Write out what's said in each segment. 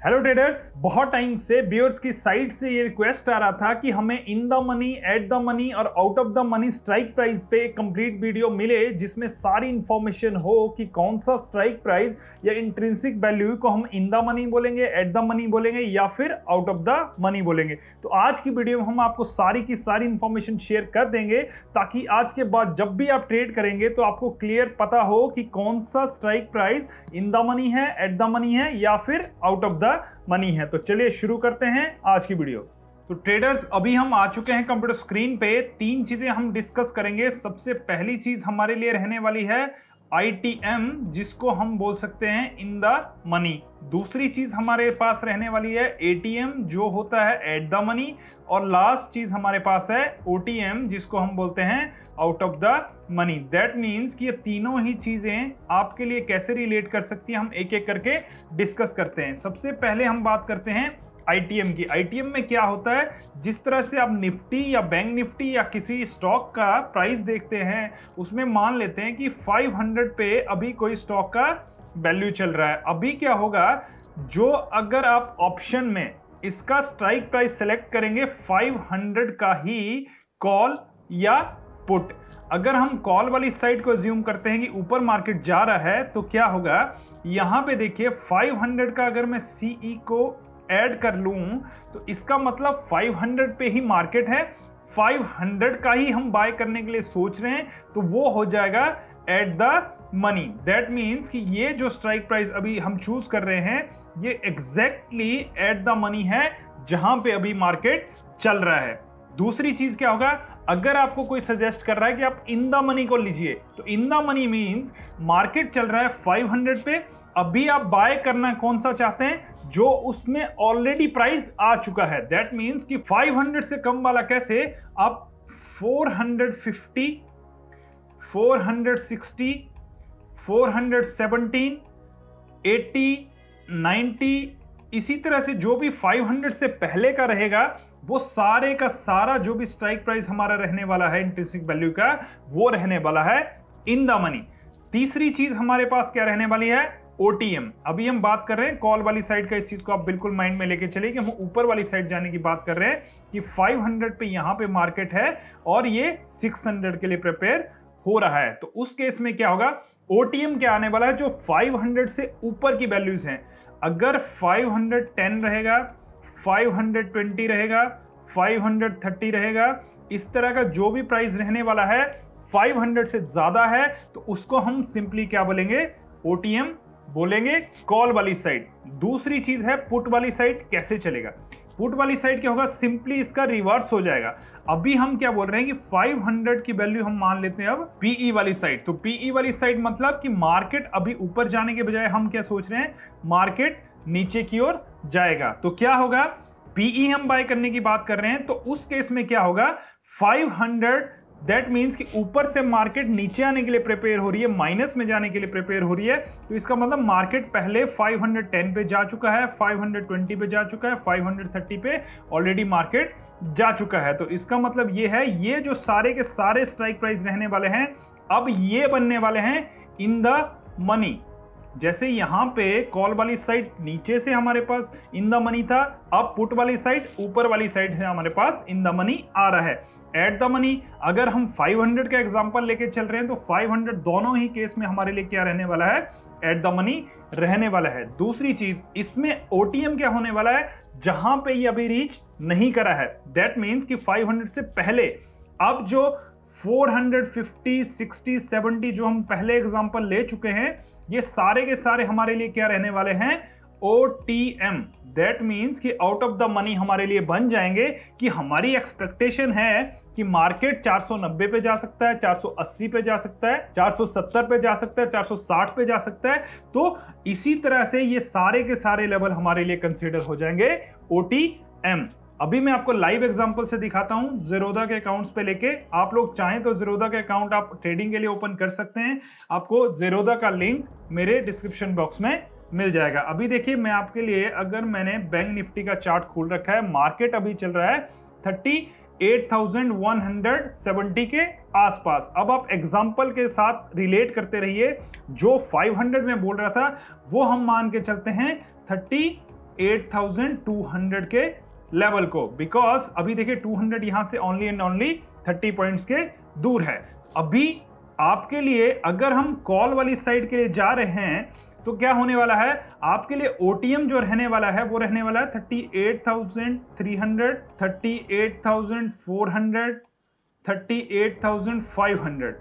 Hello traders बहुत time से bears की साइड से ये रिक्वेस्ट आ रहा था कि हमें in the money at the money और out of the money strike price पे एक कंप्लीट वीडियो मिले जिसमें सारी इंफॉर्मेशन हो कि कौन सा स्ट्राइक प्राइस या इंट्रेंसिक वैल्यू को हम इन द मनी बोलेंगे एट द मनी बोलेंगे या फिर आउट ऑफ़ द मनी बोलेंगे। तो आज की वीडियो में हम आपको सारी की सारी इंफॉर्मेशन शेयर कर देंगे ताकि आज के बाद जब भी आप ट्रेड करेंगे तो आपको क्लियर पता हो कि कौन सा strike price in the money है एट द मनी है या फिर आउट ऑफ़ द मनी है। तो चलिए शुरू करते हैं आज की वीडियो तो ट्रेडर्स अभी हम आ चुके हैं कंप्यूटर स्क्रीन पे। तीन चीज़ें हम डिस्कस करेंगे। सबसे पहली चीज़ हमारे लिए रहने वाली है ITM जिसको हम बोल सकते हैं इन द मनी दूसरी चीज़ हमारे पास रहने वाली है ATM जो होता है एट द मनी और लास्ट चीज़ हमारे पास है OTM जिसको हम बोलते हैं out of the money that means कि ये तीनों ही चीज़ें आपके लिए कैसे रिलेट कर सकती है, हम एक एक करके डिस्कस करते हैं। सबसे पहले हम बात करते हैं आईटीएम की। आईटीएम में क्या होता है? जिस तरह से आप निफ्टी या बैंक निफ्टी या किसी स्टॉक का प्राइस देखते हैं, उसमें मान लेते हैं कि 500 पे अभी कोई स्टॉक का वैल्यू चल रहा है। अभी क्या होगा? जो अगर आप ऑप्शन में इसका स्ट्राइक प्राइस सेलेक्ट करेंगे 500 का ही कॉल या पुट अगर हम कॉल वाली साइड को ज्यूम करते हैं कि ऊपर मार्केट जा रहा है तो क्या होगा? यहाँ पे देखिए 500 का अगर मैं सीई e को ऐड कर लूँ तो इसका मतलब 500 पे ही मार्केट है। 500 का ही हम बाय करने के लिए सोच रहे हैं तो वो हो जाएगा at the money that means कि ये जो स्ट्राइक प्राइस अभी हम चूज़ कर रहे हैं, ये एग्जैक्टली एट द मनी है, जहाँ पे अभी मार्केट चल रहा है। दूसरी चीज़ क्या होगा? अगर आपको कोई सजेस्ट कर रहा है कि आप इन द मनी को लीजिए तो in the money means market चल रहा है 500 पे अभी आप बाय करना कौन सा चाहते हैं, जो उसमें ऑलरेडी प्राइस आ चुका है। दैट मीन्स कि 500 से कम वाला कैसे? आप 450 460 417 80 90 इसी तरह से जो भी 500 से पहले का रहेगा, वो सारे का सारा जो भी स्ट्राइक प्राइस हमारा रहने वाला है इंट्रेंसिक वैल्यू का, वो रहने वाला है इन द मनी तीसरी चीज़ हमारे पास क्या रहने वाली है? ओटीएम अभी हम बात कर रहे हैं कॉल वाली साइड का, इस चीज़ को आप बिल्कुल माइंड में लेके चलिए कि हम ऊपर वाली साइड जाने की बात कर रहे हैं कि 500 पे यहाँ पे मार्केट है और ये 600 के लिए प्रिपेयर हो रहा है। तो उस केस में क्या होगा? ओटीएम क्या आने वाला है जो 500 से ऊपर की वैल्यूज़ हैं। अगर 510 रहेगा 520 रहेगा 530 रहेगा, इस तरह का जो भी प्राइस रहने वाला है 500 से ज़्यादा है तो उसको हम सिंपली क्या बोलेंगे? ओटीएम बोलेंगे कॉल वाली साइड दूसरी चीज़ है पुट वाली साइड कैसे चलेगा? पुट वाली साइड क्या होगा? सिंपली इसका रिवर्स हो जाएगा। अभी हम क्या बोल रहे हैं कि 500 की वैल्यू हम मान लेते हैं अब पीई e वाली साइड तो पीई e वाली साइड मतलब कि मार्केट अभी ऊपर जाने के बजाय हम क्या सोच रहे हैं? मार्केट नीचे की ओर जाएगा। तो क्या होगा? पीई e हम बाय करने की बात कर रहे हैं तो उस केस में क्या होगा? 500 दैट मीन्स कि ऊपर से मार्केट नीचे आने के लिए प्रिपेयर हो रही है माइनस में जाने के लिए प्रिपेयर हो रही है। तो इसका मतलब मार्केट पहले 510 पे जा चुका है 520 पे जा चुका है 530 पे ऑलरेडी मार्केट जा चुका है। तो इसका मतलब ये है, ये जो सारे के सारे स्ट्राइक प्राइस रहने वाले हैं, अब ये बनने वाले हैं इन द मनी जैसे यहाँ पे कॉल वाली साइड नीचे से हमारे पास इन द मनी था अब पुट वाली साइड ऊपर वाली साइड से हमारे पास इन द मनी आ रहा है। एट द मनी अगर हम 500 का एग्जांपल लेके चल रहे हैं तो 500 दोनों ही केस में हमारे लिए क्या रहने वाला है? एट द मनी रहने वाला है। दूसरी चीज़ इसमें ओटीएम क्या होने वाला है? जहाँ पे ये अभी रीच नहीं करा है। दैट मीन्स कि 500 से पहले अब जो 450, 60, 70 जो हम पहले एग्ज़ाम्पल ले चुके हैं ये सारे के सारे हमारे लिए क्या रहने वाले हैं? O T M that means कि आउट ऑफ़ द मनी हमारे लिए बन जाएँगे कि हमारी एक्सपेक्टेशन है कि मार्केट 490 पे जा सकता है 480 पे जा सकता है 470 पे जा सकता है 460 पे जा सकता है। तो इसी तरह से ये सारे के सारे लेवल हमारे लिए कंसीडर हो जाएँगे ओ टी एम अभी मैं आपको लाइव एग्जांपल से दिखाता हूँ। जीरोदा के अकाउंट्स पे लेके आप लोग चाहें तो जीरोदा के अकाउंट आप ट्रेडिंग के लिए ओपन कर सकते हैं। आपको जीरोदा का लिंक मेरे डिस्क्रिप्शन बॉक्स में मिल जाएगा। अभी देखिए मैं आपके लिए अगर मैंने बैंक निफ्टी का चार्ट खोल रखा है मार्केट अभी चल रहा है थर्टी 8170 के आसपास। अब आप एग्ज़ाम्पल के साथ रिलेट करते रहिए। जो 500 में बोल रहा था वो हम मान के चलते हैं 38,200 के लेवल को। बिकॉज़ अभी देखिए 200 यहाँ से ओनली एंड ओनली 30 पॉइंट्स के दूर है। अभी आपके लिए अगर हम कॉल वाली साइड के लिए जा रहे हैं तो क्या होने वाला है? आपके लिए ओटीएम जो रहने वाला है, वो रहने वाला है thirty eight thousand three hundred thirty eight thousand four hundred thirty eight thousand five hundred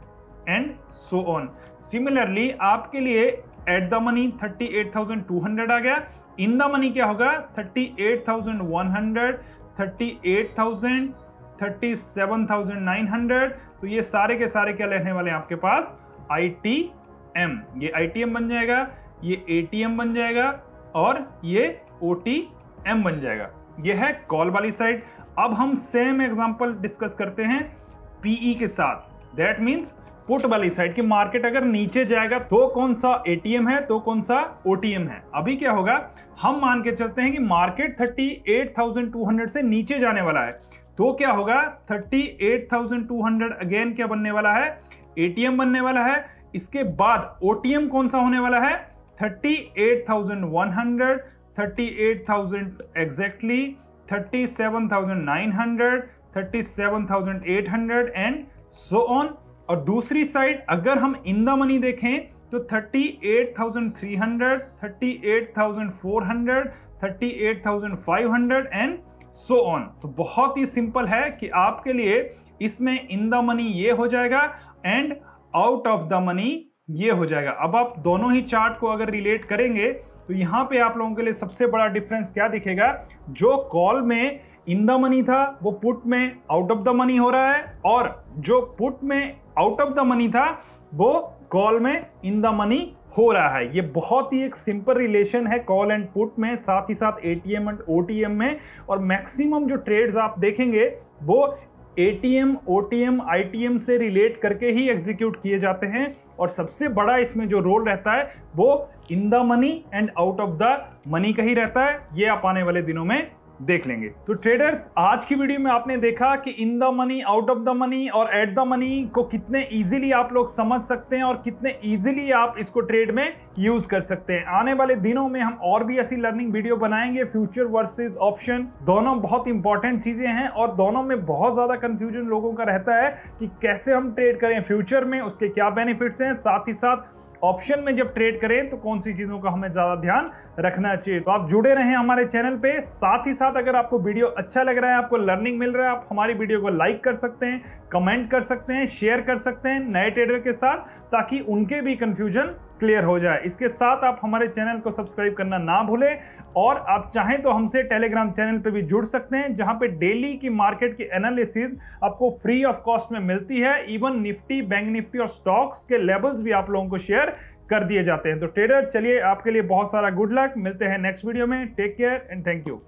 and so on similarly आपके लिए at the money thirty eight thousand two hundred आ गया। इन द मनी क्या होगा? Thirty eight thousand one hundred thirty eight thousand thirty seven thousand nine hundred तो ये सारे के सारे क्या रहने वाले हैं आपके पास? आई टी एम ये आई टी एम बन जाएगा ये एटीएम बन जाएगा और ये ओ एम बन जाएगा। ये है कॉल वाली साइड अब हम सेम एग्जांपल डिस्कस करते हैं पीई e के साथ। दैट मींस पुट वाली साइड की मार्केट अगर नीचे जाएगा तो कौन सा एटीएम है तो कौन सा ओटीएम है? अभी क्या होगा? हम मान के चलते हैं कि मार्केट 38,200 से नीचे जाने वाला है। तो क्या होगा? 38,200 अगेन क्या बनने वाला है? एटीएम बनने वाला है। इसके बाद ओटीएम कौन सा होने वाला है? 38,100, 38,000 exactly, 37,900, 37,800 एंड सो ऑन और दूसरी साइड अगर हम इन द मनी देखें तो 38,300, 38,400, 38,500 एंड सो ऑन तो बहुत ही सिंपल है कि आपके लिए इसमें इन द मनी ये हो जाएगा and out of the money ये हो जाएगा। अब आप दोनों ही चार्ट को अगर रिलेट करेंगे तो यहाँ पे आप लोगों के लिए सबसे बड़ा डिफरेंस क्या दिखेगा? जो कॉल में इन द मनी था, वो पुट में आउट ऑफ़ द मनी हो रहा है और जो पुट में आउट ऑफ़ द मनी था वो कॉल में इन द मनी हो रहा है। ये बहुत ही एक सिंपल रिलेशन है कॉल एंड पुट में, साथ ही साथ एटीएम एंड ओटीएम में। और मैक्सिमम जो ट्रेड्स आप देखेंगे, वो एटीएम ओटीएम आईटीएम से रिलेट करके ही एग्जीक्यूट किए जाते हैं। और सबसे बड़ा इसमें जो रोल रहता है, वो in the money and out of the money का ही रहता है। ये आप आने वाले दिनों में देख लेंगे। तो ट्रेडर्स आज की वीडियो में आपने देखा कि in the money out of the money और एट द मनी को कितने इजीली आप लोग समझ सकते हैं और कितने इजीली आप इसको ट्रेड में यूज़ कर सकते हैं। आने वाले दिनों में हम और भी ऐसी लर्निंग वीडियो बनाएँगे। फ्यूचर वर्सेज ऑप्शन दोनों बहुत इंपॉर्टेंट चीज़ें हैं और दोनों में बहुत ज़्यादा कंफ्यूजन लोगों का रहता है कि कैसे हम ट्रेड करें। फ्यूचर में उसके क्या बेनिफिट्स हैं? साथ ही साथ ऑप्शन में जब ट्रेड करें तो कौन सी चीज़ों का हमें ज़्यादा ध्यान रखना चाहिए? तो आप जुड़े रहें हमारे चैनल पे। साथ ही साथ अगर आपको वीडियो अच्छा लग रहा है, आपको लर्निंग मिल रहा है, आप हमारी वीडियो को लाइक कर सकते हैं कमेंट कर सकते हैं शेयर कर सकते हैं नए ट्रेडर के साथ, ताकि उनके भी कंफ्यूजन क्लियर हो जाए। इसके साथ आप हमारे चैनल को सब्सक्राइब करना ना भूलें और आप चाहें तो हमसे टेलीग्राम चैनल पर भी जुड़ सकते हैं, जहाँ पे डेली की मार्केट की एनालिसिस आपको फ्री ऑफ़ कॉस्ट में मिलती है। इवन निफ्टी, बैंक निफ्टी और स्टॉक्स के लेवल्स भी आप लोगों को शेयर कर दिए जाते हैं। तो ट्रेडर, चलिए आपके लिए बहुत सारा गुड लक। मिलते हैं नेक्स्ट वीडियो में। Take care and thank you.